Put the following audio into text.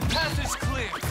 The path is clear.